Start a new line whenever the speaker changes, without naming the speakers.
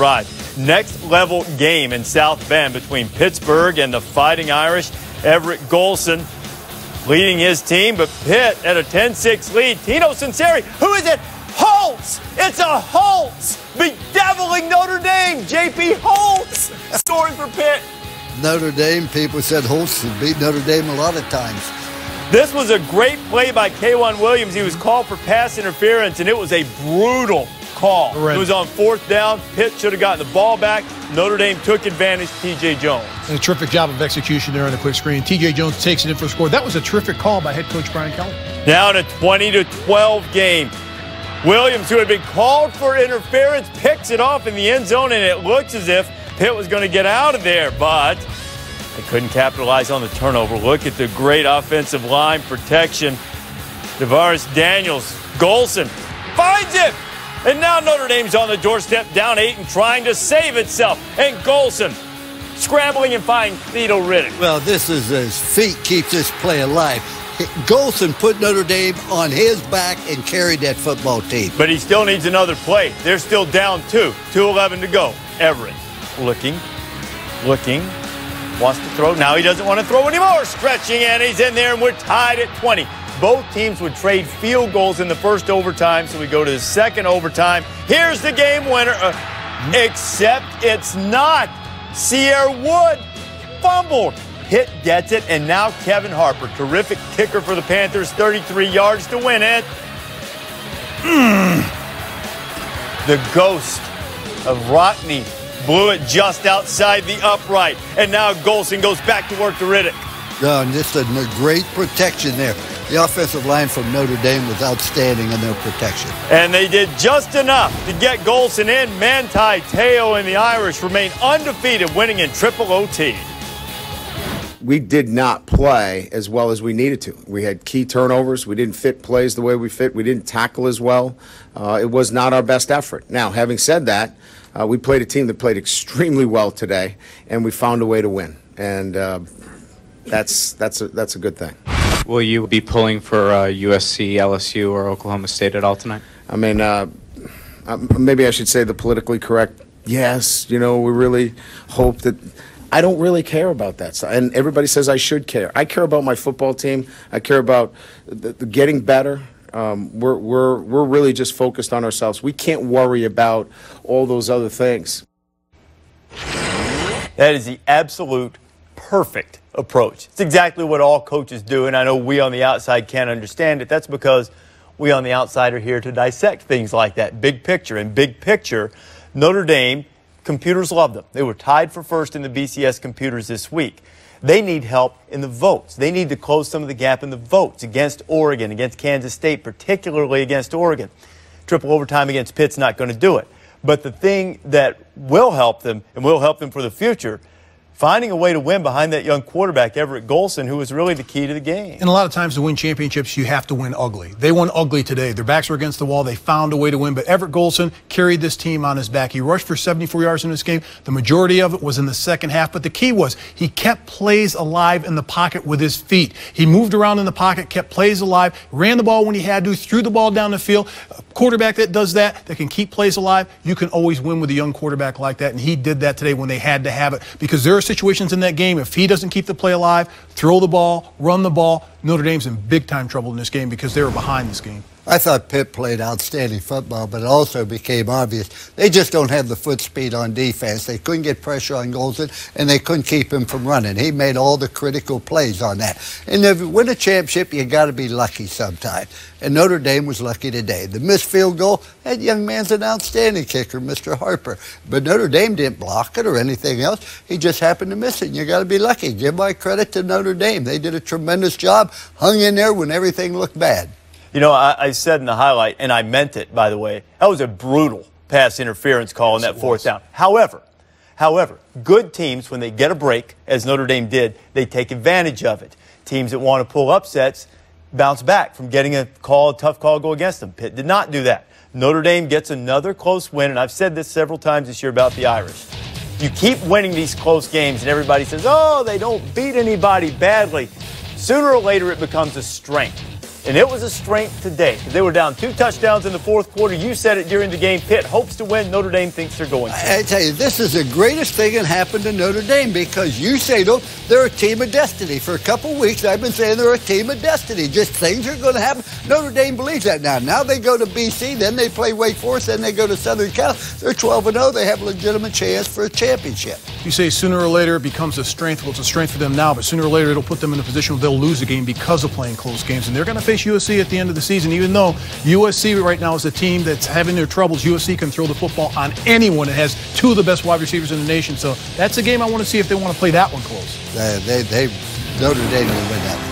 drive. Next level game in South Bend between Pittsburgh and the Fighting Irish. Everett Golson leading his team, but Pitt at a 10-6 lead. Tino Sunseri, who is it? Holtz! It's a Holtz! Bedeviling Notre Dame! J.P. Holtz scoring for Pitt.
Notre Dame, people said Holtz had beat Notre Dame a lot of times.
This was a great play by K'Waun Williams. He was called for pass interference, and it was a brutal call. It was on fourth down. Pitt should have gotten the ball back. Notre Dame took advantage. T.J. Jones.
And a terrific job of execution there on the quick screen. T.J. Jones takes it in for a score. That was a terrific call by head coach Brian Kelly.
Now in a 20 to 12 game. Williams, who had been called for interference, picks it off in the end zone, and it looks as if Pitt was going to get out of there, but they couldn't capitalize on the turnover. Look at the great offensive line protection. DaVaris Daniels, Golson finds it. And now Notre Dame's on the doorstep, down eight and trying to save itself. And Golson scrambling and finding Theodore Riddick.
Well, this is his feet keeps this play alive. Golson put Notre Dame on his back and carried that football team.
But he still needs another play. They're still down two. 2.11 to go. Everett looking, looking, wants to throw. Now he doesn't want to throw anymore. Stretching, and he's in there, and we're tied at 20. Both teams would trade field goals in the first overtime, so we go to the second overtime. Here's the game winner, uh, except it's not. Cierre Wood fumbled. Pitt gets it, and now Kevin Harper, terrific kicker for the Panthers, 33 yards to win it. Mm. The ghost of Rockne blew it just outside the upright, and now Golson goes back to work to Riddick.
And just a great protection there. The offensive line from Notre Dame was outstanding in their protection.
And they did just enough to get Golson in. Manti Te'o and the Irish remain undefeated, winning in triple OT
we did not play as well as we needed to. We had key turnovers. We didn't fit plays the way we fit. We didn't tackle as well. Uh, it was not our best effort. Now, having said that, uh, we played a team that played extremely well today, and we found a way to win. And uh, that's that's a, that's a good thing.
Will you be pulling for USC, uh, LSU, or Oklahoma State at all tonight?
I mean, uh, uh, maybe I should say the politically correct. Yes, you know, we really hope that I don't really care about that stuff. And everybody says I should care. I care about my football team. I care about the, the getting better. Um, we're, we're, we're really just focused on ourselves. We can't worry about all those other things.
That is the absolute perfect approach. It's exactly what all coaches do, and I know we on the outside can't understand it. That's because we on the outside are here to dissect things like that. Big picture. And big picture, Notre Dame Computers love them. They were tied for first in the BCS computers this week. They need help in the votes. They need to close some of the gap in the votes against Oregon, against Kansas State, particularly against Oregon. Triple overtime against Pitt's not going to do it. But the thing that will help them and will help them for the future finding a way to win behind that young quarterback, Everett Golson, who was really the key to the game.
And a lot of times to win championships, you have to win ugly. They won ugly today. Their backs were against the wall. They found a way to win. But Everett Golson carried this team on his back. He rushed for 74 yards in this game. The majority of it was in the second half. But the key was he kept plays alive in the pocket with his feet. He moved around in the pocket, kept plays alive, ran the ball when he had to, threw the ball down the field. A quarterback that does that, that can keep plays alive, you can always win with a young quarterback like that. And he did that today when they had to have it because there are situations in that game. If he doesn't keep the play alive, throw the ball, run the ball, Notre Dame's in big time trouble in this game because they were behind this game.
I thought Pitt played outstanding football, but it also became obvious they just don't have the foot speed on defense. They couldn't get pressure on Golson, and they couldn't keep him from running. He made all the critical plays on that. And if you win a championship, you got to be lucky sometime. And Notre Dame was lucky today. The missed field goal, that young man's an outstanding kicker, Mr. Harper. But Notre Dame didn't block it or anything else. He just happened to miss it. And you got to be lucky. Give my credit to Notre Dame. They did a tremendous job, hung in there when everything looked bad.
You know, I, I, said in the highlight, and I meant it, by the way, that was a brutal pass interference call in that fourth down. However, however, good teams, when they get a break, as Notre Dame did, they take advantage of it. Teams that want to pull upsets bounce back from getting a call, a tough call go against them. Pitt did not do that. Notre Dame gets another close win, and I've said this several times this year about the Irish. You keep winning these close games, and everybody says, oh, they don't beat anybody badly. Sooner or later, it becomes a strength. And it was a strength today. They were down two touchdowns in the fourth quarter. You said it during the game. Pitt hopes to win. Notre Dame thinks they're going to.
I tell you, this is the greatest thing that happened to Notre Dame because you say them, they're a team of destiny. For a couple weeks, I've been saying they're a team of destiny. Just things are going to happen. Notre Dame believes that now. Now they go to BC, then they play Wake Forest, then they go to Southern Cal. They're 12 and 0. They have a legitimate chance for a championship.
You say sooner or later it becomes a strength. Well, it's a strength for them now, but sooner or later it'll put them in a position where they'll lose a game because of playing close games. And they're going to face USC at the end of the season, even though USC right now is a team that's having their troubles. USC can throw the football on anyone. It has two of the best wide receivers in the nation. So that's a game I want to see if they want to play that one close.
Uh, they, they, Notre Dame will win that.